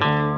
Bye.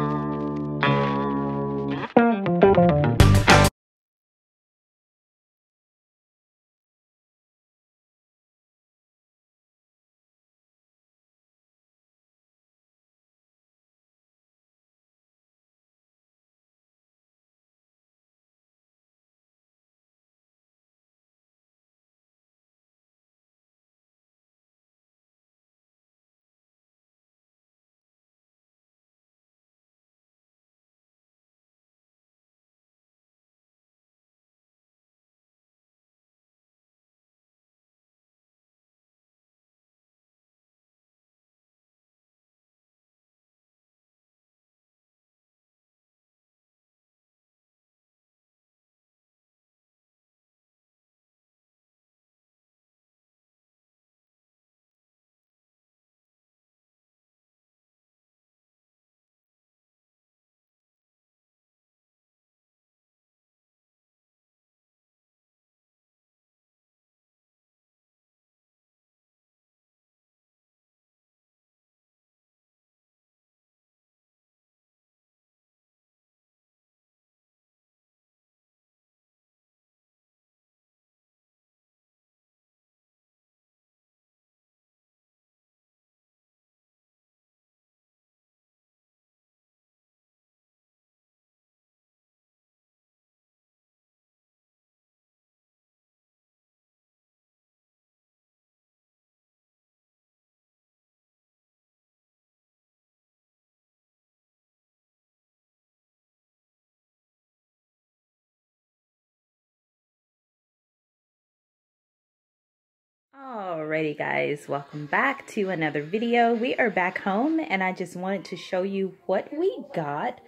Alrighty guys, welcome back to another video. We are back home and I just wanted to show you what we got.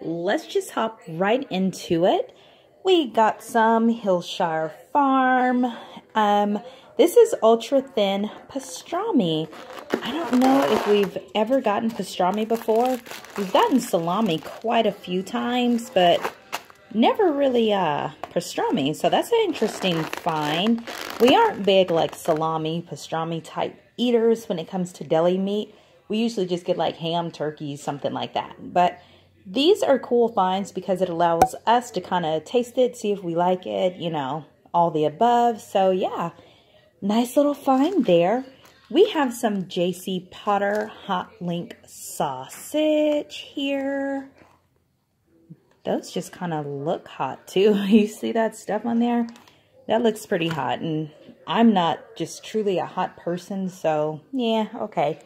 Let's just hop right into it. We got some Hillshire Farm. Um, this is ultra thin pastrami. I don't know if we've ever gotten pastrami before. We've gotten salami quite a few times, but never really uh, pastrami, so that's an interesting find. We aren't big like salami, pastrami type eaters when it comes to deli meat. We usually just get like ham, turkey, something like that. But these are cool finds because it allows us to kind of taste it, see if we like it, you know, all the above. So yeah, nice little find there. We have some J.C. Potter Hot Link sausage here. Those just kind of look hot too. you see that stuff on there? That looks pretty hot. And I'm not just truly a hot person, so yeah, okay.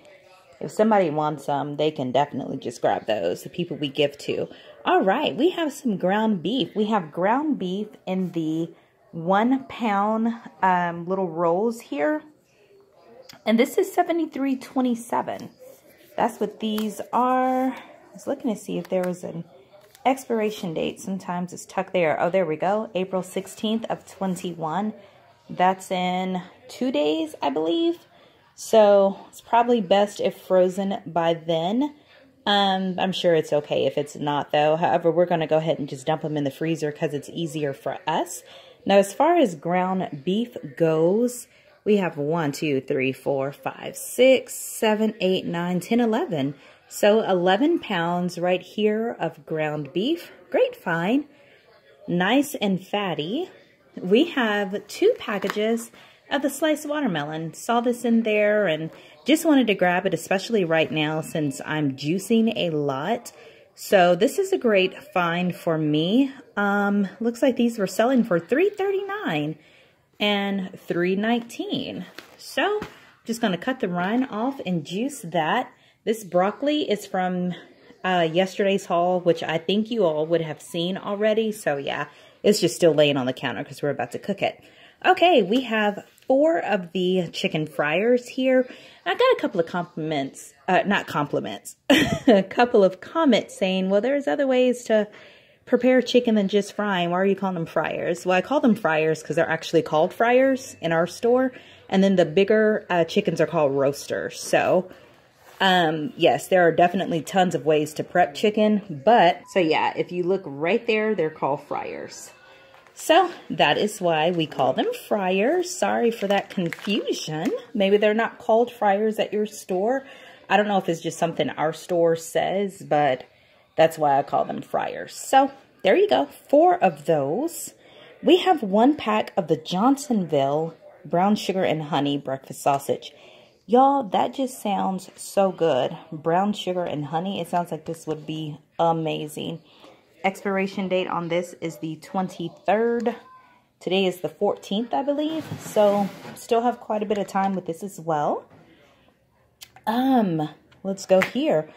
If somebody wants some, they can definitely just grab those, the people we give to. All right, we have some ground beef. We have ground beef in the one pound um, little rolls here. And this is 73.27. That's what these are. I was looking to see if there was an expiration date sometimes it's tucked there. Oh, there we go. April 16th of 21. That's in two days, I believe. So it's probably best if frozen by then. Um, I'm sure it's okay if it's not, though. However, we're going to go ahead and just dump them in the freezer because it's easier for us. Now, as far as ground beef goes, we have 1, 2, 3, 4, 5, 6, 7, 8, 9, 10, 11. So 11 pounds right here of ground beef. Great fine. Nice and fatty. We have two packages of the sliced watermelon. Saw this in there and just wanted to grab it, especially right now since I'm juicing a lot. So this is a great find for me. Um, looks like these were selling for $3.39 and $3.19. So just going to cut the rind off and juice that. This broccoli is from uh, yesterday's haul, which I think you all would have seen already. So yeah, it's just still laying on the counter because we're about to cook it. Okay, we have four of the chicken fryers here. I got a couple of compliments, uh, not compliments, a couple of comments saying, well, there's other ways to prepare chicken than just frying. Why are you calling them fryers? Well, I call them fryers because they're actually called fryers in our store. And then the bigger uh, chickens are called roasters. So um, yes, there are definitely tons of ways to prep chicken, but so yeah, if you look right there, they're called fryers. So that is why we call them fryers. Sorry for that confusion. Maybe they're not called fryers at your store. I don't know if it's just something our store says, but That's why I call them fryers. So there you go. Four of those. We have one pack of the Johnsonville brown sugar and honey breakfast sausage. Y'all, that just sounds so good. Brown sugar and honey. It sounds like this would be amazing. Expiration date on this is the 23rd. Today is the 14th, I believe. So, still have quite a bit of time with this as well. Um, let's go here.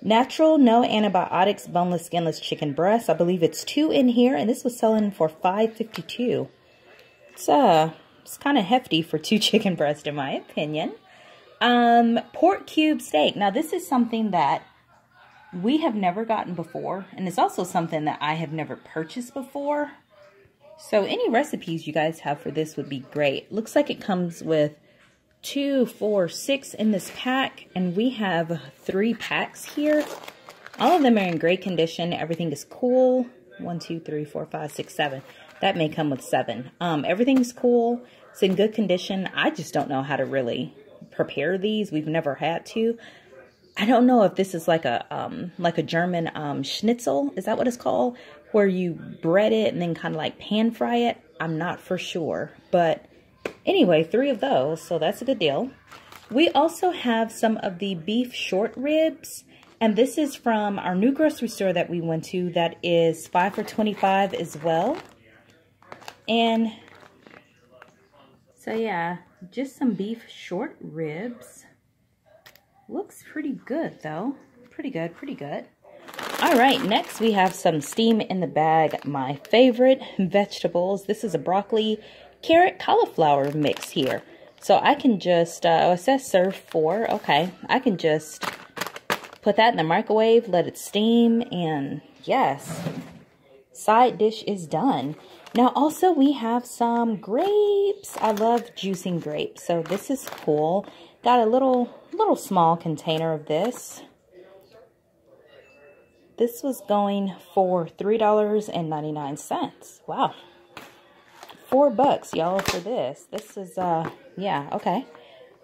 Natural, no antibiotics, boneless, skinless chicken breast. I believe it's two in here, and this was selling for $5.52. It's, uh, it's kind of hefty for two chicken breasts, in my opinion. Um, pork cube steak. Now, this is something that we have never gotten before, and it's also something that I have never purchased before. So any recipes you guys have for this would be great. Looks like it comes with two, four, six in this pack, and we have three packs here. All of them are in great condition. Everything is cool. One, two, three, four, five, six, seven. That may come with seven. Um, everything's cool. It's in good condition. I just don't know how to really prepare these. We've never had to. I don't know if this is like a um, like a German um, schnitzel. Is that what it's called? Where you bread it and then kind of like pan fry it. I'm not for sure. But Anyway, three of those, so that's a good deal. We also have some of the beef short ribs, and this is from our new grocery store that we went to that is 5 for 25 as well. And so yeah, just some beef short ribs. Looks pretty good though. Pretty good, pretty good. All right, next we have some steam in the bag, my favorite vegetables. This is a broccoli carrot cauliflower mix here. So I can just, uh, oh, it says serve four. Okay, I can just put that in the microwave, let it steam, and yes, side dish is done. Now also we have some grapes. I love juicing grapes, so this is cool. Got a little, little small container of this. This was going for $3.99. Wow four bucks, y'all, for this. This is, uh, yeah, okay.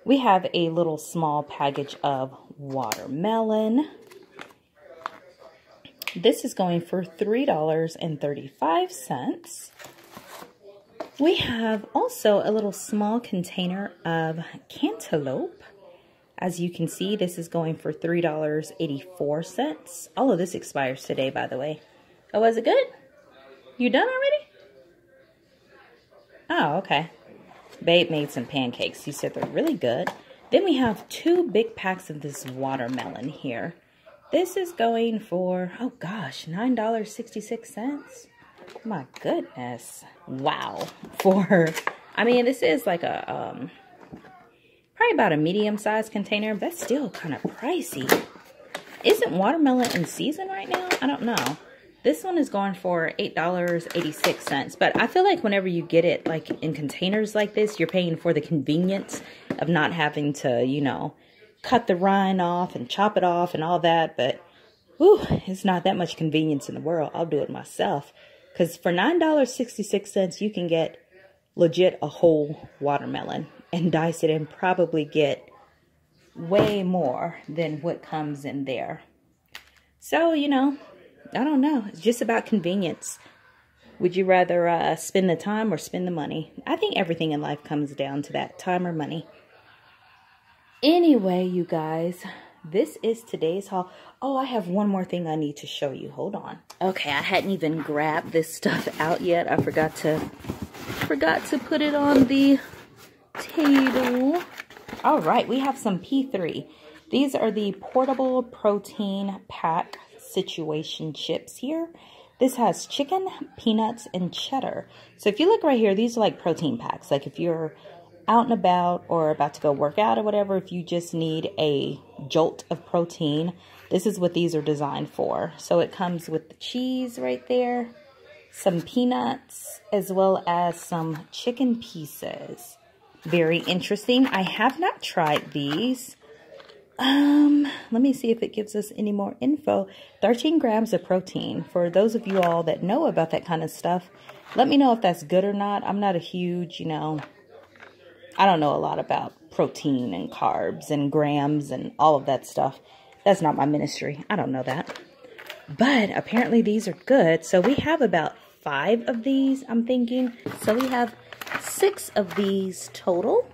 We have a little small package of watermelon. This is going for $3.35. We have also a little small container of cantaloupe. As you can see, this is going for $3.84. All of this expires today, by the way. Oh, was it good? You done already? Oh, okay. Babe made some pancakes. He said they're really good. Then we have two big packs of this watermelon here. This is going for, oh gosh, $9.66. My goodness. Wow. For, I mean, this is like a, um, probably about a medium-sized container, but that's still kind of pricey. Isn't watermelon in season right now? I don't know. This one is going for $8.86. But I feel like whenever you get it like in containers like this, you're paying for the convenience of not having to, you know, cut the rind off and chop it off and all that. But, whew, it's not that much convenience in the world. I'll do it myself. Because for $9.66, you can get legit a whole watermelon and dice it and probably get way more than what comes in there. So, you know, I don't know. It's just about convenience. Would you rather uh, spend the time or spend the money? I think everything in life comes down to that time or money. Anyway, you guys, this is today's haul. Oh, I have one more thing I need to show you. Hold on. Okay, I hadn't even grabbed this stuff out yet. I forgot to forgot to put it on the table. All right, we have some P3. These are the portable protein pack situation chips here. This has chicken, peanuts, and cheddar. So if you look right here, these are like protein packs. Like if you're out and about or about to go work out or whatever, if you just need a jolt of protein, this is what these are designed for. So it comes with the cheese right there, some peanuts, as well as some chicken pieces. Very interesting. I have not tried these. Um, let me see if it gives us any more info. 13 grams of protein. For those of you all that know about that kind of stuff, let me know if that's good or not. I'm not a huge, you know, I don't know a lot about protein and carbs and grams and all of that stuff. That's not my ministry. I don't know that. But apparently these are good. So we have about five of these, I'm thinking. So we have six of these total.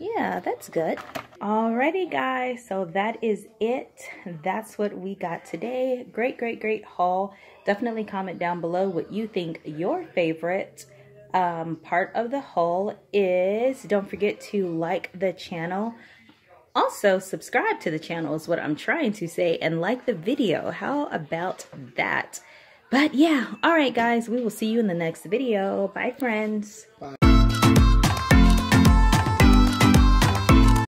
Yeah, that's good. Alrighty, guys. So that is it. That's what we got today. Great, great, great haul. Definitely comment down below what you think your favorite um, part of the haul is. Don't forget to like the channel. Also, subscribe to the channel is what I'm trying to say and like the video. How about that? But yeah, all right, guys, we will see you in the next video. Bye, friends. Bye.